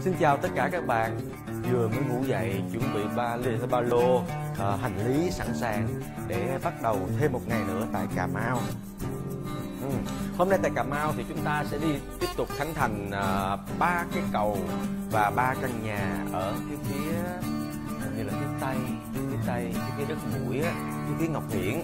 Xin chào tất cả các bạn Vừa mới ngủ dậy chuẩn bị ba lê ba lô à, hành lý sẵn sàng để bắt đầu thêm một ngày nữa tại Cà Mau ừ. Hôm nay tại Cà Mau thì chúng ta sẽ đi tiếp tục khánh thành ờ, ba à, cái cầu và ba căn nhà ở cái phía như là phía tây tây cái phía đất mũi á cái phía ngọc hiển.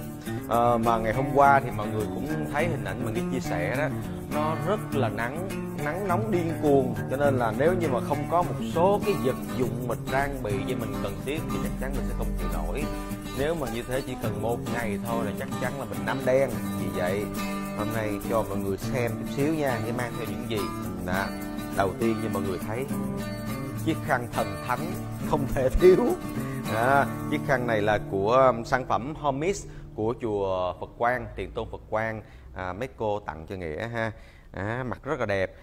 À, mà ngày hôm qua thì mọi người cũng thấy hình ảnh mà đi chia sẻ đó nó rất là nắng nắng nóng điên cuồng. Cho nên là nếu như mà không có một số cái vật dụng mình trang bị cho mình cần thiết thì chắc chắn mình sẽ không chịu nổi. Nếu mà như thế chỉ cần một ngày thôi là chắc chắn là mình nám đen. Vì vậy hôm nay cho mọi người xem chút xíu nha để mang theo những gì. Đó đầu tiên như mọi người thấy chiếc khăn thần thánh không thể thiếu. À, chiếc khăn này là của um, sản phẩm Homis của chùa Phật Quang Tiền Tôn Phật Quang. À, mấy cô tặng cho nghĩa ha. À, mặt rất là đẹp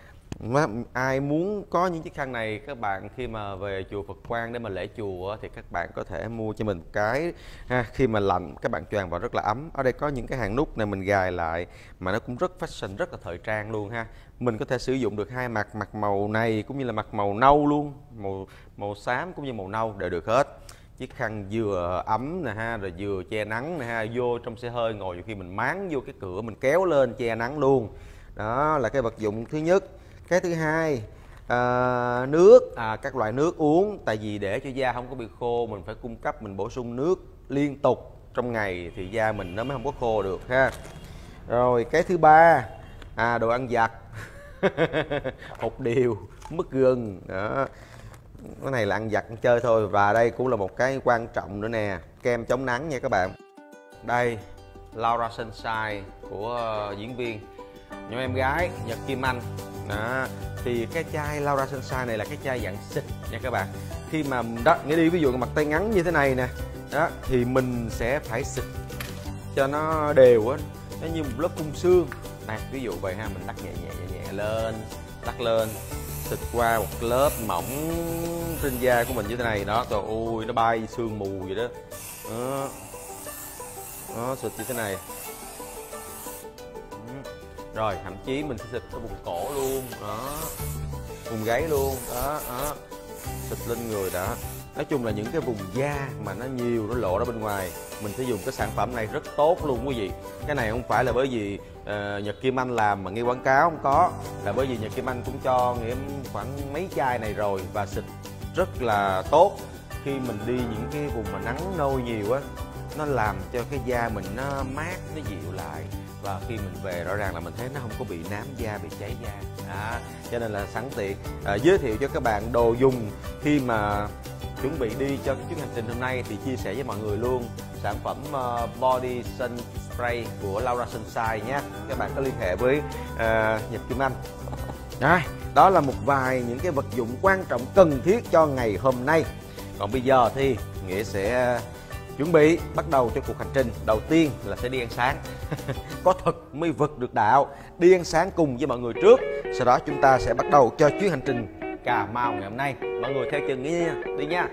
ai muốn có những chiếc khăn này, các bạn khi mà về chùa Phật Quang để mà lễ chùa thì các bạn có thể mua cho mình một cái, ha, khi mà lạnh, các bạn choàng vào rất là ấm. Ở đây có những cái hàng nút này mình gài lại mà nó cũng rất fashion, rất là thời trang luôn, ha. Mình có thể sử dụng được hai mặt mặt màu này cũng như là mặt màu nâu luôn, màu màu xám cũng như màu nâu đều được hết. Chiếc khăn vừa ấm nè, ha, rồi vừa che nắng nè, ha, vô trong xe hơi ngồi, nhiều khi mình máng vô cái cửa mình kéo lên che nắng luôn. Đó là cái vật dụng thứ nhất cái thứ hai à, nước. À, các loại nước uống tại vì để cho da không có bị khô mình phải cung cấp mình bổ sung nước liên tục trong ngày thì da mình nó mới không có khô được ha. Rồi cái thứ ba à đồ ăn vặt. Hột điều mứt gừng đó. Cái này là ăn vặt ăn chơi thôi. Và đây cũng là một cái quan trọng nữa nè kem chống nắng nha các bạn. Đây Laura Sunshine của uh, diễn viên nhóm em gái Nhật Kim Anh. Đó thì cái chai Laura Sunshine này là cái chai dạng xịt nha các bạn. Khi mà đó nghĩa đi ví dụ mặt tay ngắn như thế này nè đó thì mình sẽ phải xịt cho nó đều á. Nó như một lớp cung xương. Này ví dụ vậy ha mình đắp nhẹ nhẹ nhẹ nhẹ lên đắp lên xịt qua một lớp mỏng trên da của mình như thế này. Đó rồi ui nó bay sương mù vậy đó. Đó, đó xịt như thế này rồi thậm chí mình sẽ xịt ở vùng cổ luôn. Đó. Vùng gáy luôn. Đó đó. Xịt lên người đó. Nói chung là những cái vùng da mà nó nhiều nó lộ ra bên ngoài mình sẽ dùng cái sản phẩm này rất tốt luôn quý vị. Cái này không phải là bởi vì uh, nhật kim anh làm mà nghe quảng cáo không có. Là bởi vì nhật kim anh cũng cho nghĩa khoảng mấy chai này rồi và xịt rất là tốt. Khi mình đi những cái vùng mà nắng nôi nhiều á nó làm cho cái da mình nó mát nó dịu lại và khi mình về rõ ràng là mình thấy nó không có bị nám da bị cháy da. Đó. cho nên là sẵn tiện à, giới thiệu cho các bạn đồ dùng khi mà chuẩn bị đi cho cái chuyến hành trình hôm nay thì chia sẻ với mọi người luôn. Sản phẩm uh, body sun spray của Laura Sunshine nhé. Các bạn có liên hệ với uh, Nhật Kim Anh. Đây, đó là một vài những cái vật dụng quan trọng cần thiết cho ngày hôm nay. Còn bây giờ thì nghĩa sẽ chuẩn bị bắt đầu cho cuộc hành trình đầu tiên là sẽ đi ăn sáng. Có thật mới vực được đạo. Đi ăn sáng cùng với mọi người trước. Sau đó chúng ta sẽ bắt đầu cho chuyến hành trình cà mau ngày hôm nay. Mọi người theo chân nghe nha đi nha.